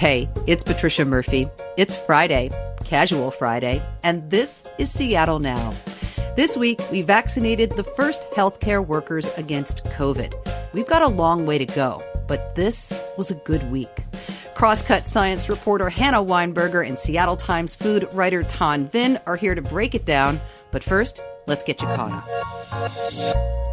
Hey, it's Patricia Murphy. It's Friday, Casual Friday, and this is Seattle Now. This week, we vaccinated the first healthcare workers against COVID. We've got a long way to go, but this was a good week. Crosscut science reporter Hannah Weinberger and Seattle Times food writer Tan Vinh are here to break it down. But first, let's get you caught up.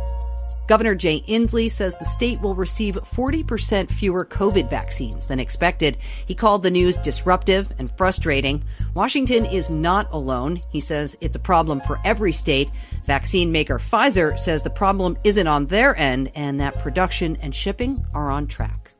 Governor Jay Inslee says the state will receive 40% fewer COVID vaccines than expected. He called the news disruptive and frustrating. Washington is not alone. He says it's a problem for every state. Vaccine maker Pfizer says the problem isn't on their end and that production and shipping are on track.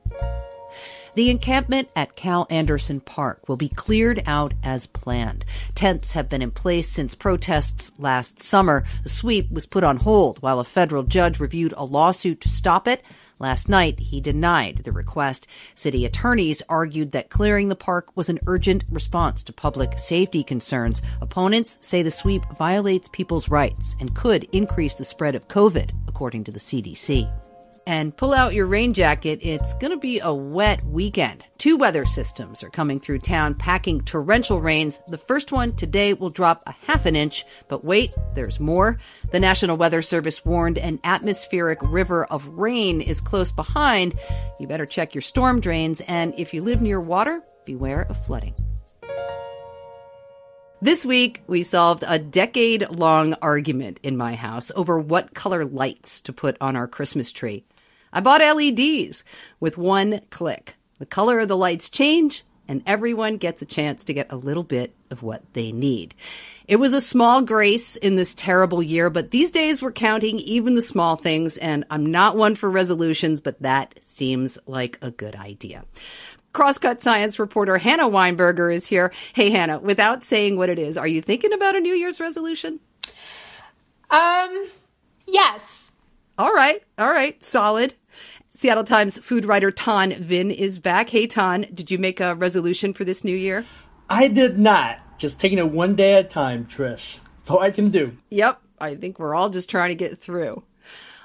The encampment at Cal Anderson Park will be cleared out as planned. Tents have been in place since protests last summer. The sweep was put on hold while a federal judge reviewed a lawsuit to stop it. Last night, he denied the request. City attorneys argued that clearing the park was an urgent response to public safety concerns. Opponents say the sweep violates people's rights and could increase the spread of COVID, according to the CDC and pull out your rain jacket. It's going to be a wet weekend. Two weather systems are coming through town, packing torrential rains. The first one today will drop a half an inch, but wait, there's more. The National Weather Service warned an atmospheric river of rain is close behind. You better check your storm drains, and if you live near water, beware of flooding. This week, we solved a decade long argument in my house over what color lights to put on our Christmas tree. I bought LEDs with one click. The color of the lights change, and everyone gets a chance to get a little bit of what they need. It was a small grace in this terrible year, but these days we're counting even the small things, and I'm not one for resolutions, but that seems like a good idea. Crosscut Science reporter Hannah Weinberger is here. Hey, Hannah, without saying what it is, are you thinking about a New Year's resolution? Um, yes. All right. All right. Solid. Seattle Times food writer Tan Vinh is back. Hey, Tan, did you make a resolution for this new year? I did not. Just taking it one day at a time, Trish. That's all I can do. Yep. I think we're all just trying to get through.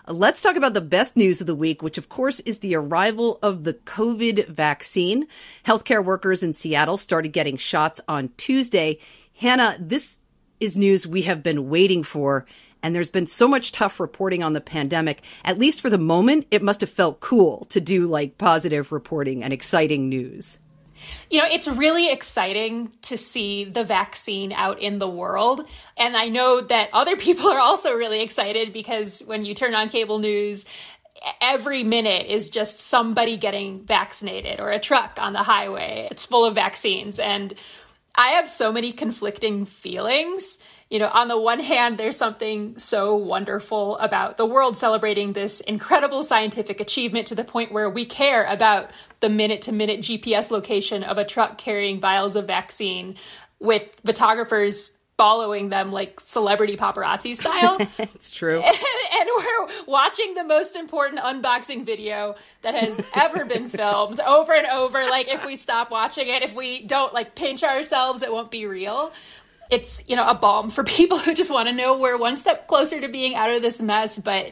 Let's talk about the best news of the week, which of course is the arrival of the COVID vaccine. Healthcare workers in Seattle started getting shots on Tuesday. Hannah, this is news we have been waiting for and there's been so much tough reporting on the pandemic. At least for the moment, it must have felt cool to do like positive reporting and exciting news. You know, it's really exciting to see the vaccine out in the world. And I know that other people are also really excited because when you turn on cable news, every minute is just somebody getting vaccinated or a truck on the highway. It's full of vaccines. And I have so many conflicting feelings you know, on the one hand, there's something so wonderful about the world celebrating this incredible scientific achievement to the point where we care about the minute to minute GPS location of a truck carrying vials of vaccine with photographers following them like celebrity paparazzi style. it's true. And, and, we're watching the most important unboxing video that has ever been filmed over and over. Like, if we stop watching it, if we don't like pinch ourselves, it won't be real it's you know a balm for people who just want to know. We're one step closer to being out of this mess but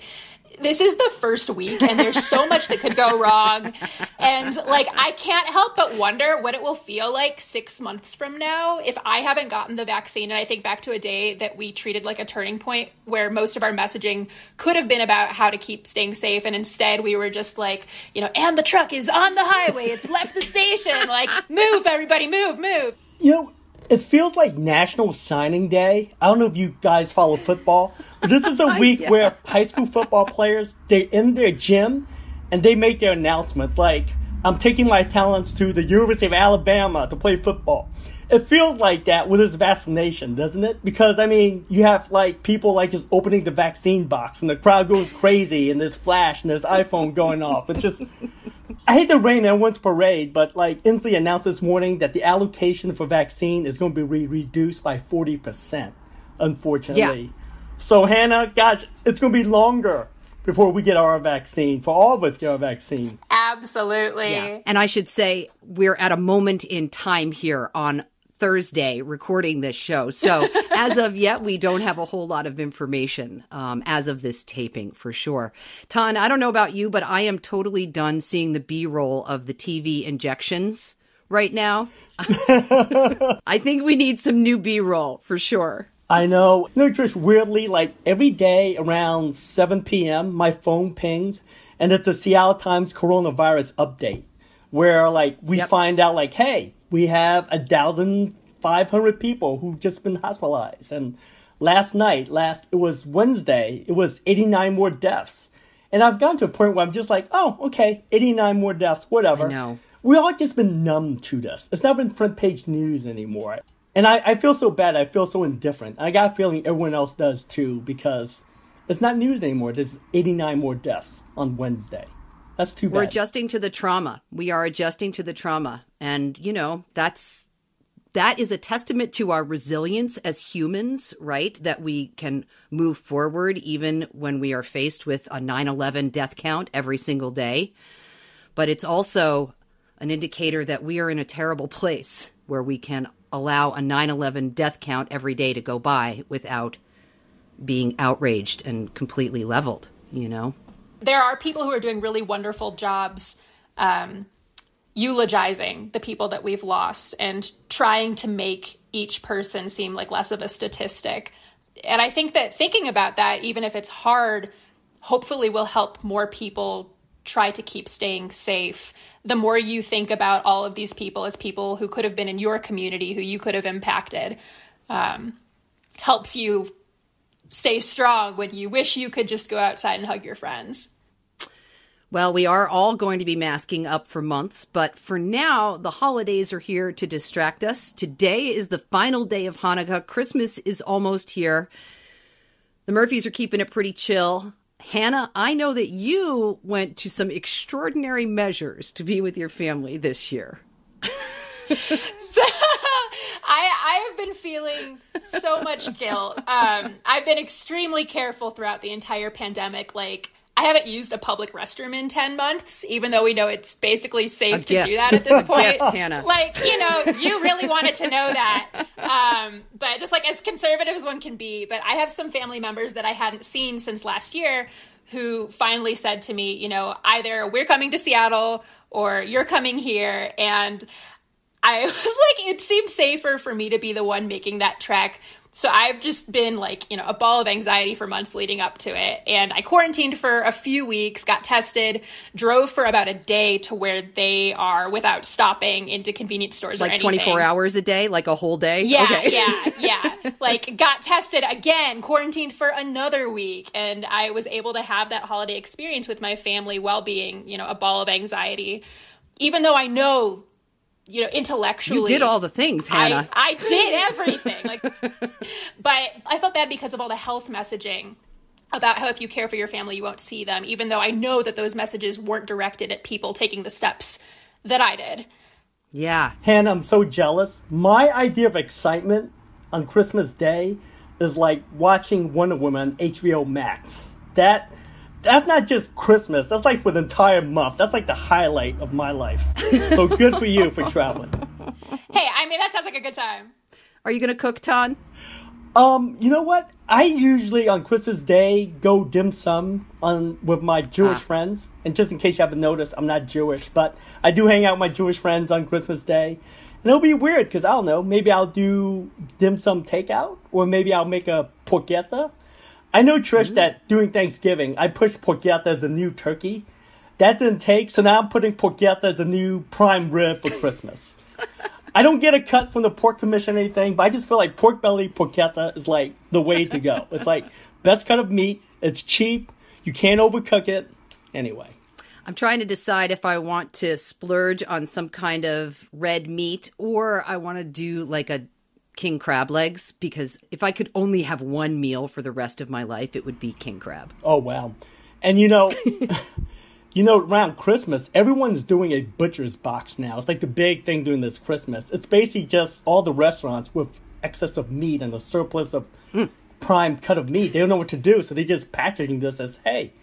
this is the first week and there's so much that could go wrong. And like i can't help but wonder what it will feel like six months from now if i haven't gotten the vaccine. And i think back to a day that we treated like a turning point where most of our messaging could have been about how to keep staying safe. And instead we were just like you know and the truck is on the highway. It's left the station. Like move everybody move move. You know it feels like National Signing Day. I don't know if you guys follow football, but this is a week yeah. where high school football players they're in their gym and they make their announcements like, "I'm taking my talents to the University of Alabama to play football." It feels like that with this vaccination, doesn't it? Because I mean, you have like people like just opening the vaccine box and the crowd goes crazy and there's flash and there's iPhone going off. It's just I hate to rain everyone's parade, but like Inslee announced this morning that the allocation for vaccine is going to be re- reduced by 40%, unfortunately. Yeah. So, Hannah, gosh, it's going to be longer before we get our vaccine, for all of us get our vaccine. Absolutely. Yeah. And I should say, we're at a moment in time here on Thursday recording this show. So as of yet, we don't have a whole lot of information um, as of this taping for sure. Tan, I don't know about you, but I am totally done seeing the B roll of the TV injections right now. I think we need some new B roll for sure. I know. You know, Trish, weirdly, like every day around 7 p.m., my phone pings and it's a Seattle Times coronavirus update where like we yep. find out like, hey, we have a thousand five hundred people who've just been hospitalized. And last night, last it was Wednesday, it was 89 more deaths. And I've gotten to a point where I'm just like, oh, okay, 89 more deaths, whatever. Know. We all just been numb to this. It's not been front page news anymore. And I, I feel so bad. I feel so indifferent. I got a feeling everyone else does too because it's not news anymore. There's 89 more deaths on Wednesday. That's too bad. We're adjusting to the trauma. We are adjusting to the trauma. And, you know, that's that is a testament to our resilience as humans, right? That we can move forward even when we are faced with a 9 11 death count every single day. But it's also an indicator that we are in a terrible place where we can allow a 9 11 death count every day to go by without being outraged and completely leveled, you know? There are people who are doing really wonderful jobs. Um, eulogizing the people that we've lost and trying to make each person seem like less of a statistic. And I think that thinking about that, even if it's hard, hopefully will help more people try to keep staying safe. The more you think about all of these people as people who could have been in your community, who you could have impacted, um, helps you stay strong when you wish you could just go outside and hug your friends. Well, we are all going to be masking up for months, but for now, the holidays are here to distract us. Today is the final day of Hanukkah. Christmas is almost here. The Murphys are keeping it pretty chill. Hannah, I know that you went to some extraordinary measures to be with your family this year. so I I have been feeling so much guilt. Um, I've been extremely careful throughout the entire pandemic. Like I haven't used a public restroom in 10 months, even though we know it's basically safe to do that at this point. gift, Hannah. Like, you know, you really wanted to know that. Um, but just like as conservative as one can be. But I have some family members that I hadn't seen since last year who finally said to me, you know, either we're coming to Seattle or you're coming here. And I was like, it seemed safer for me to be the one making that trek so I've just been like, you know, a ball of anxiety for months leading up to it. And I quarantined for a few weeks, got tested, drove for about a day to where they are without stopping into convenience stores like 24 hours a day, like a whole day? Yeah, okay. yeah, yeah. like got tested again, quarantined for another week. And I was able to have that holiday experience with my family while being, you know, a ball of anxiety. Even though I know you know, intellectually. You did all the things, Hannah. I, I did everything. like, but I felt bad because of all the health messaging about how if you care for your family, you won't see them, even though I know that those messages weren't directed at people taking the steps that I did. Yeah. Hannah, I'm so jealous. My idea of excitement on Christmas Day is like watching Wonder Woman on HBO Max. That that's not just Christmas. That's like for the entire month. That's like the highlight of my life. So good for you for traveling. Hey, I mean that sounds like a good time. Are you gonna cook, Tan? Um, you know what? I usually on Christmas Day go dim sum on with my Jewish ah. friends. And just in case you haven't noticed, I'm not Jewish, but I do hang out with my Jewish friends on Christmas Day. And it'll be weird because I don't know. Maybe I'll do dim sum takeout, or maybe I'll make a porchetta I know Trish mm-hmm. that during Thanksgiving I pushed porchetta as the new turkey. That didn't take, so now I'm putting porchetta as a new prime rib for Christmas. I don't get a cut from the pork commission or anything, but I just feel like pork belly porchetta is like the way to go. it's like best cut of meat. It's cheap. You can't overcook it. Anyway. I'm trying to decide if I want to splurge on some kind of red meat or I want to do like a king crab legs because if I could only have one meal for the rest of my life, it would be king crab. Oh wow! And you know, you know, around Christmas, everyone's doing a butcher's box now. It's like the big thing during this Christmas. It's basically just all the restaurants with excess of meat and a surplus of mm. prime cut of meat. They don't know what to do, so they just packaging this as, "Hey,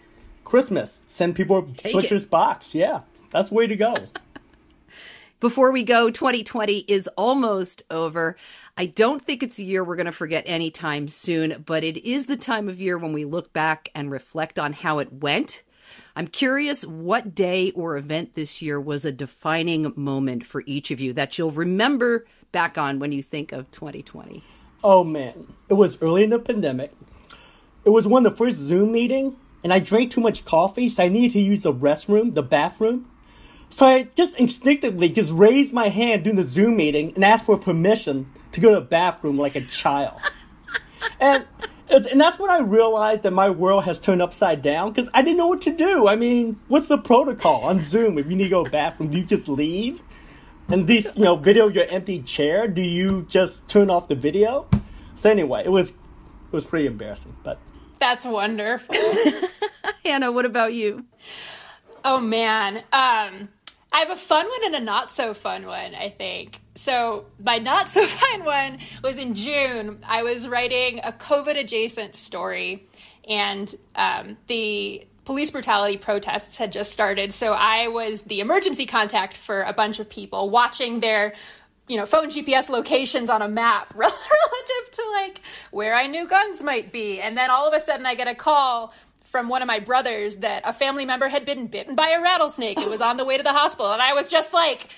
Christmas, send people a Take butcher's it. box." Yeah, that's the way to go. Before we go, 2020 is almost over. I don't think it's a year we're going to forget anytime soon, but it is the time of year when we look back and reflect on how it went. I'm curious what day or event this year was a defining moment for each of you that you'll remember back on when you think of 2020. Oh man, it was early in the pandemic. It was one of the first Zoom meeting, and I drank too much coffee, so I needed to use the restroom, the bathroom. So I just instinctively just raised my hand during the Zoom meeting and asked for permission to go to the bathroom like a child. and and that's when I realized that my world has turned upside down because I didn't know what to do. I mean, what's the protocol on Zoom? If you need to go to the bathroom, do you just leave? And this, you know, video your empty chair, do you just turn off the video? So anyway, it was it was pretty embarrassing, but that's wonderful. Hannah, what about you? Oh man. Um I have a fun one and a not so fun one, I think. So, my not so fun one was in June. I was writing a COVID adjacent story, and um, the police brutality protests had just started. So, I was the emergency contact for a bunch of people, watching their you know phone gps locations on a map relative to like where i knew guns might be and then all of a sudden i get a call from one of my brothers that a family member had been bitten by a rattlesnake and was on the way to the hospital. And I was just like,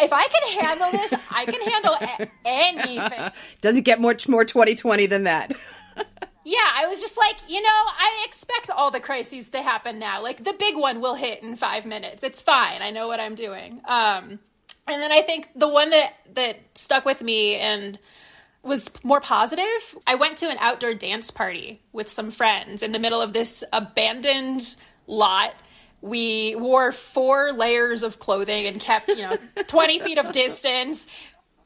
if I can handle this, I can handle a- anything. Doesn't get much more 2020 than that. yeah, I was just like, you know, I expect all the crises to happen now. Like the big one will hit in five minutes. It's fine. I know what I'm doing. Um, and then I think the one that that stuck with me and was more positive. I went to an outdoor dance party with some friends in the middle of this abandoned lot. We wore four layers of clothing and kept, you know, 20 feet of distance.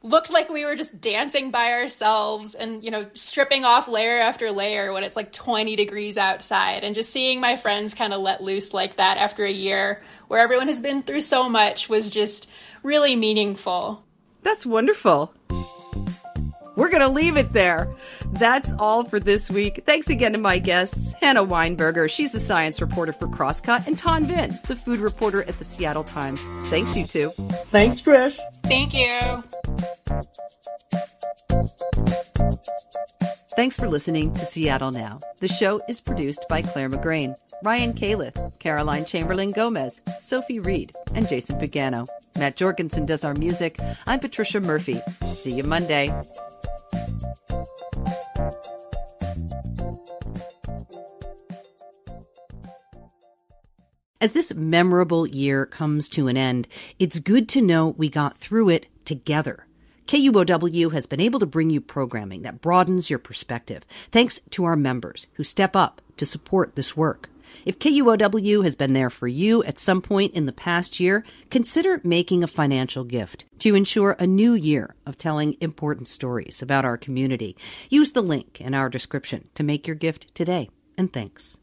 Looked like we were just dancing by ourselves and, you know, stripping off layer after layer when it's like 20 degrees outside. And just seeing my friends kind of let loose like that after a year where everyone has been through so much was just really meaningful. That's wonderful. We're going to leave it there. That's all for this week. Thanks again to my guests, Hannah Weinberger. She's the science reporter for Crosscut, and Tan Vinh, the food reporter at the Seattle Times. Thanks, you two. Thanks, Trish. Thank you. Thanks for listening to Seattle Now. The show is produced by Claire McGrain, Ryan Califf, Caroline Chamberlain Gomez, Sophie Reed, and Jason Pagano. Matt Jorgensen does our music. I'm Patricia Murphy. See you Monday. As this memorable year comes to an end, it's good to know we got through it together. KUOW has been able to bring you programming that broadens your perspective, thanks to our members who step up to support this work. If KUOW has been there for you at some point in the past year, consider making a financial gift to ensure a new year of telling important stories about our community. Use the link in our description to make your gift today. And thanks.